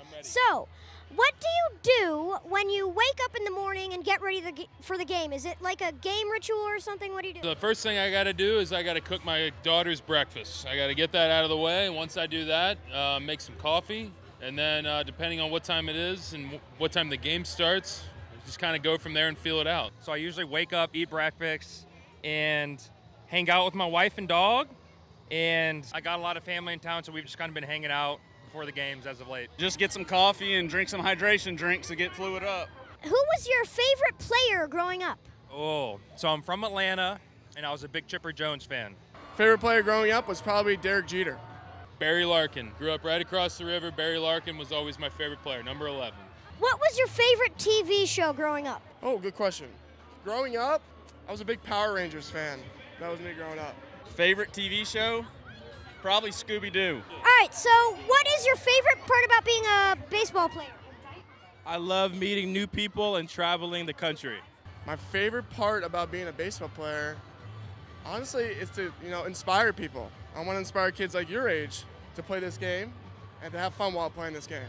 I'm ready. So, what do you do when you wake up in the morning and get ready the g- for the game? Is it like a game ritual or something? What do you do? The first thing I got to do is I got to cook my daughter's breakfast. I got to get that out of the way. Once I do that, uh, make some coffee, and then uh, depending on what time it is and w- what time the game starts, just kind of go from there and feel it out. So I usually wake up, eat breakfast, and hang out with my wife and dog. And I got a lot of family in town, so we've just kind of been hanging out before the games as of late. Just get some coffee and drink some hydration drinks to get fluid up. Who was your favorite player growing up? Oh, so I'm from Atlanta, and I was a big Chipper Jones fan. Favorite player growing up was probably Derek Jeter. Barry Larkin. Grew up right across the river. Barry Larkin was always my favorite player, number 11. What was your favorite TV show growing up? Oh, good question. Growing up, I was a big Power Rangers fan. That was me growing up. Favorite TV show? Probably Scooby Doo. All right, so what is your favorite part about being a baseball player? I love meeting new people and traveling the country. My favorite part about being a baseball player, honestly, is to you know inspire people. I want to inspire kids like your age to play this game and to have fun while playing this game.